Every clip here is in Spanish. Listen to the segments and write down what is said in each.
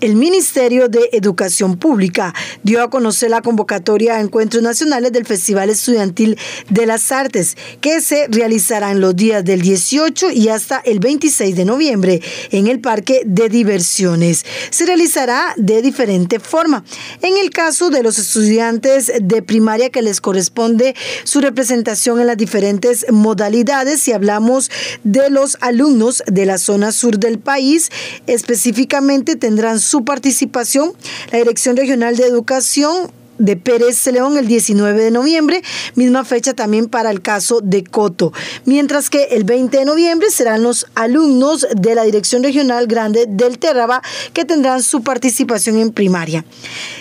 El Ministerio de Educación Pública dio a conocer la convocatoria a encuentros nacionales del Festival Estudiantil de las Artes, que se realizarán los días del 18 y hasta el 26 de noviembre en el Parque de Diversiones. Se realizará de diferente forma. En el caso de los estudiantes de primaria que les corresponde su representación en las diferentes modalidades, si hablamos de los alumnos de la zona sur del país, específicamente tendrán su participación. La Dirección Regional de Educación de Pérez León el 19 de noviembre, misma fecha también para el caso de Coto. Mientras que el 20 de noviembre serán los alumnos de la Dirección Regional Grande del Terraba que tendrán su participación en primaria.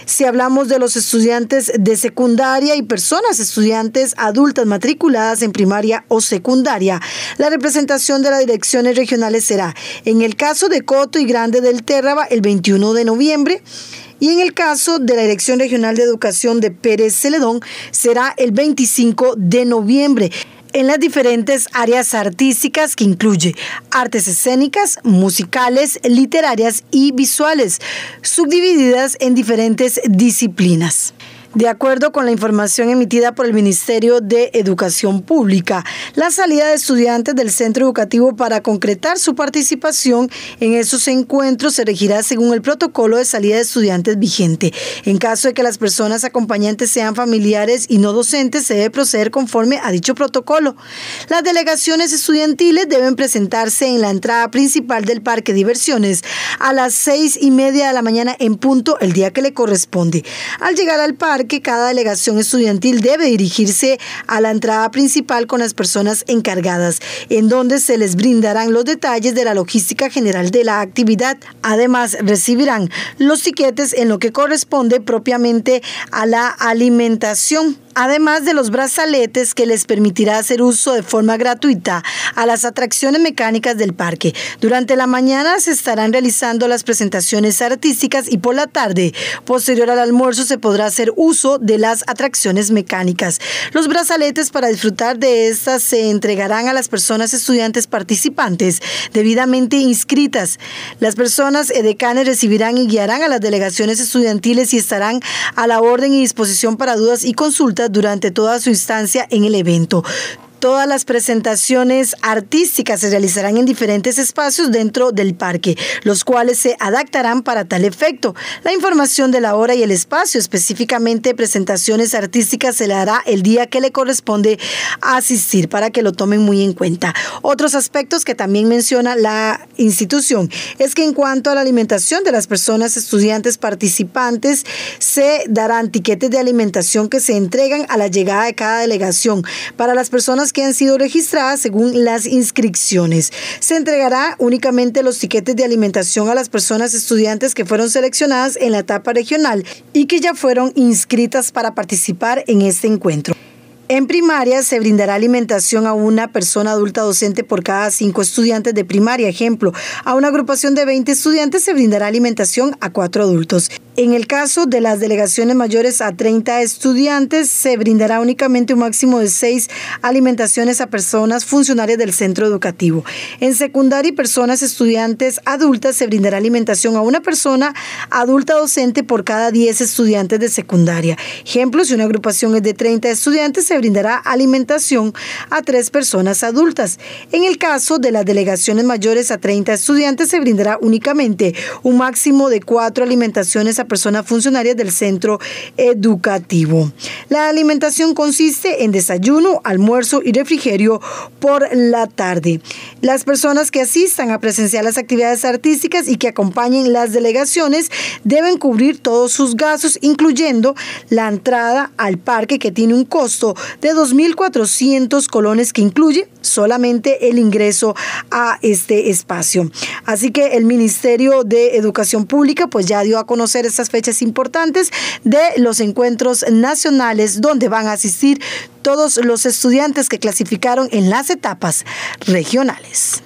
Si hablamos de los estudiantes de secundaria y personas estudiantes adultas matriculadas en primaria o secundaria, la representación de las direcciones regionales será en el caso de Coto y Grande del Terraba el 21 de noviembre, y en el caso de la Dirección Regional de Educación de Pérez Celedón será el 25 de noviembre en las diferentes áreas artísticas que incluye artes escénicas, musicales, literarias y visuales, subdivididas en diferentes disciplinas. De acuerdo con la información emitida por el Ministerio de Educación Pública, la salida de estudiantes del centro educativo para concretar su participación en esos encuentros se regirá según el protocolo de salida de estudiantes vigente. En caso de que las personas acompañantes sean familiares y no docentes, se debe proceder conforme a dicho protocolo. Las delegaciones estudiantiles deben presentarse en la entrada principal del Parque Diversiones a las seis y media de la mañana en punto el día que le corresponde. Al llegar al parque, que cada delegación estudiantil debe dirigirse a la entrada principal con las personas encargadas, en donde se les brindarán los detalles de la logística general de la actividad. Además, recibirán los tiquetes en lo que corresponde propiamente a la alimentación además de los brazaletes que les permitirá hacer uso de forma gratuita a las atracciones mecánicas del parque. Durante la mañana se estarán realizando las presentaciones artísticas y por la tarde, posterior al almuerzo, se podrá hacer uso de las atracciones mecánicas. Los brazaletes para disfrutar de estas se entregarán a las personas estudiantes participantes debidamente inscritas. Las personas edecanes recibirán y guiarán a las delegaciones estudiantiles y estarán a la orden y disposición para dudas y consultas durante toda su instancia en el evento. Todas las presentaciones artísticas se realizarán en diferentes espacios dentro del parque, los cuales se adaptarán para tal efecto. La información de la hora y el espacio, específicamente presentaciones artísticas, se le dará el día que le corresponde asistir para que lo tomen muy en cuenta. Otros aspectos que también menciona la institución es que en cuanto a la alimentación de las personas estudiantes participantes, se darán tiquetes de alimentación que se entregan a la llegada de cada delegación. Para las que han sido registradas según las inscripciones. Se entregará únicamente los tiquetes de alimentación a las personas estudiantes que fueron seleccionadas en la etapa regional y que ya fueron inscritas para participar en este encuentro. En primaria se brindará alimentación a una persona adulta docente por cada cinco estudiantes de primaria. Ejemplo, a una agrupación de 20 estudiantes se brindará alimentación a cuatro adultos. En el caso de las delegaciones mayores a 30 estudiantes, se brindará únicamente un máximo de seis alimentaciones a personas funcionarias del centro educativo. En secundaria y personas estudiantes adultas se brindará alimentación a una persona adulta docente por cada 10 estudiantes de secundaria. Ejemplo, si una agrupación es de 30 estudiantes, se brindará alimentación a tres personas adultas. En el caso de las delegaciones mayores a 30 estudiantes, se brindará únicamente un máximo de cuatro alimentaciones a personas funcionarias del centro educativo. La alimentación consiste en desayuno, almuerzo y refrigerio por la tarde. Las personas que asistan a presenciar las actividades artísticas y que acompañen las delegaciones deben cubrir todos sus gastos, incluyendo la entrada al parque que tiene un costo de 2.400 colones que incluye solamente el ingreso a este espacio. Así que el Ministerio de Educación Pública pues ya dio a conocer estas fechas importantes de los encuentros nacionales donde van a asistir todos los estudiantes que clasificaron en las etapas regionales.